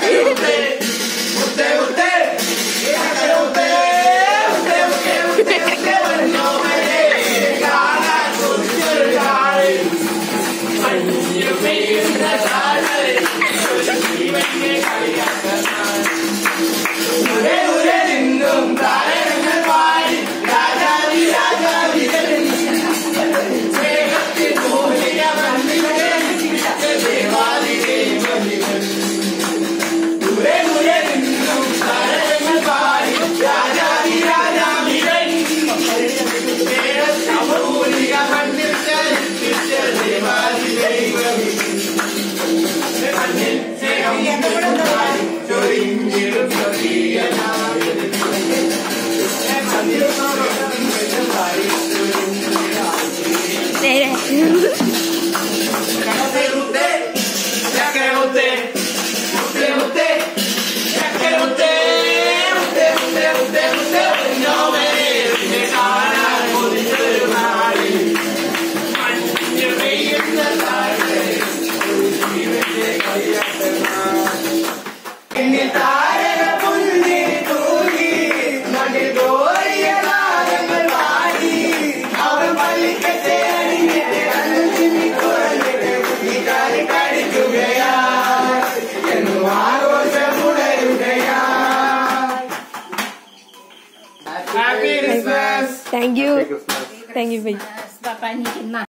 Thank you. Happy Christmas. Thank you. Thank you. Bye.